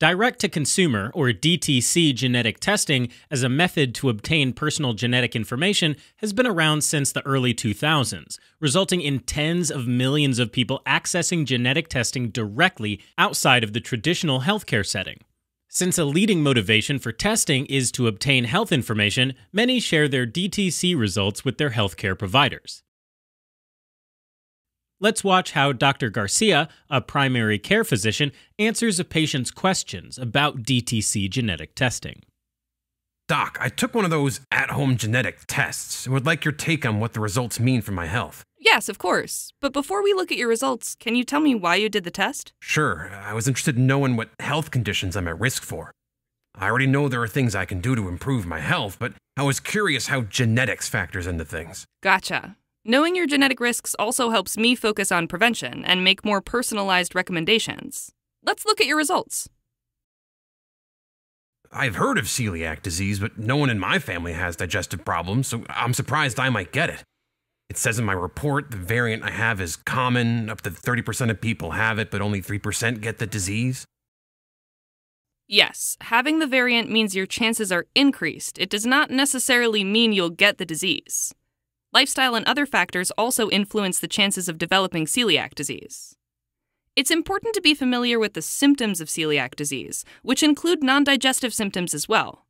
Direct to consumer, or DTC, genetic testing as a method to obtain personal genetic information has been around since the early 2000s, resulting in tens of millions of people accessing genetic testing directly outside of the traditional healthcare setting. Since a leading motivation for testing is to obtain health information, many share their DTC results with their healthcare providers. Let's watch how Dr. Garcia, a primary care physician, answers a patient's questions about DTC genetic testing. Doc, I took one of those at home genetic tests and would like your take on what the results mean for my health. Yes, of course. But before we look at your results, can you tell me why you did the test? Sure, I was interested in knowing what health conditions I'm at risk for. I already know there are things I can do to improve my health, but I was curious how genetics factors into things. Gotcha. Knowing your genetic risks also helps me focus on prevention and make more personalized recommendations. Let's look at your results. I've heard of celiac disease, but no one in my family has digestive problems, so I'm surprised I might get it. It says in my report the variant I have is common, up to 30% of people have it, but only 3% get the disease. Yes, having the variant means your chances are increased. It does not necessarily mean you'll get the disease. Lifestyle and other factors also influence the chances of developing celiac disease. It's important to be familiar with the symptoms of celiac disease, which include non digestive symptoms as well.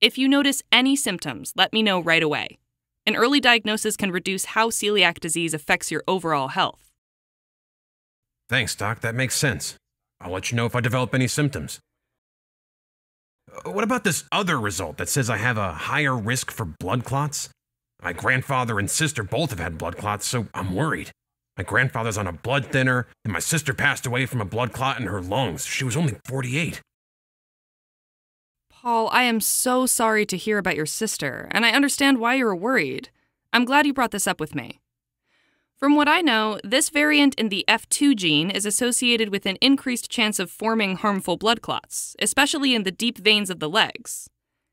If you notice any symptoms, let me know right away. An early diagnosis can reduce how celiac disease affects your overall health. Thanks, Doc. That makes sense. I'll let you know if I develop any symptoms. Uh, What about this other result that says I have a higher risk for blood clots? My grandfather and sister both have had blood clots, so I'm worried. My grandfather's on a blood thinner, and my sister passed away from a blood clot in her lungs. She was only 48. Paul, I am so sorry to hear about your sister, and I understand why you're worried. I'm glad you brought this up with me. From what I know, this variant in the F2 gene is associated with an increased chance of forming harmful blood clots, especially in the deep veins of the legs.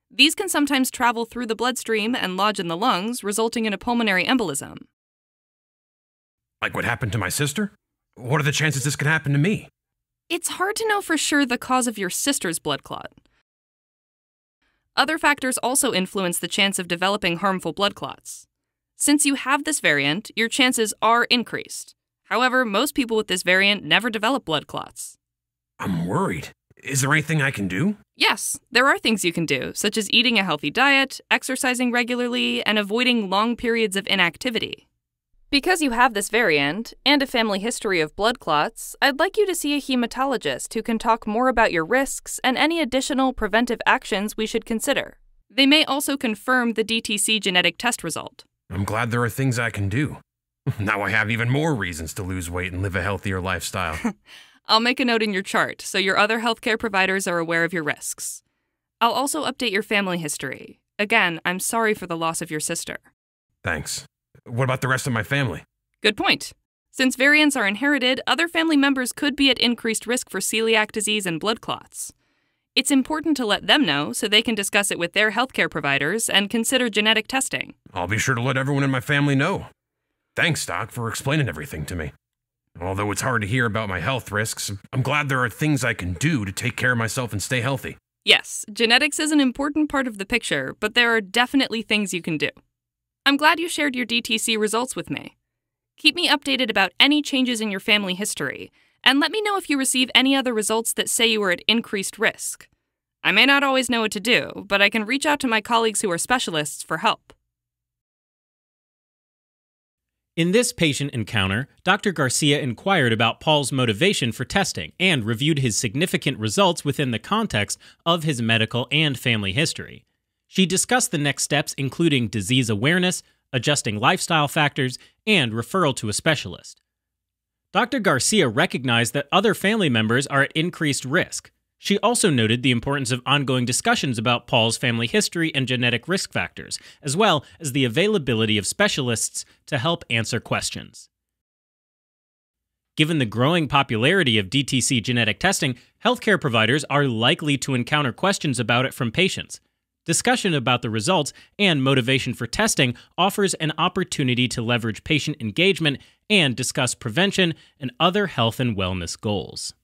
These can sometimes travel through the bloodstream and lodge in the lungs, resulting in a pulmonary embolism. Like what happened to my sister? What are the chances this could happen to me? It's hard to know for sure the cause of your sister's blood clot. Other factors also influence the chance of developing harmful blood clots. Since you have this variant, your chances are increased. However, most people with this variant never develop blood clots. I'm worried. Is there anything I can do? Yes, there are things you can do, such as eating a healthy diet, exercising regularly, and avoiding long periods of inactivity. Because you have this variant and a family history of blood clots, I'd like you to see a hematologist who can talk more about your risks and any additional preventive actions we should consider. They may also confirm the DTC genetic test result. I'm glad there are things I can do. Now I have even more reasons to lose weight and live a healthier lifestyle. I'll make a note in your chart so your other healthcare providers are aware of your risks. I'll also update your family history. Again, I'm sorry for the loss of your sister. Thanks. What about the rest of my family? Good point. Since variants are inherited, other family members could be at increased risk for celiac disease and blood clots. It's important to let them know so they can discuss it with their healthcare providers and consider genetic testing. I'll be sure to let everyone in my family know. Thanks, Doc, for explaining everything to me. Although it's hard to hear about my health risks, I'm glad there are things I can do to take care of myself and stay healthy. Yes, genetics is an important part of the picture, but there are definitely things you can do. I'm glad you shared your DTC results with me. Keep me updated about any changes in your family history, and let me know if you receive any other results that say you are at increased risk. I may not always know what to do, but I can reach out to my colleagues who are specialists for help. In this patient encounter, Dr. Garcia inquired about Paul's motivation for testing and reviewed his significant results within the context of his medical and family history. She discussed the next steps, including disease awareness, adjusting lifestyle factors, and referral to a specialist. Dr. Garcia recognized that other family members are at increased risk. She also noted the importance of ongoing discussions about Paul's family history and genetic risk factors, as well as the availability of specialists to help answer questions. Given the growing popularity of DTC genetic testing, healthcare providers are likely to encounter questions about it from patients. Discussion about the results and motivation for testing offers an opportunity to leverage patient engagement and discuss prevention and other health and wellness goals.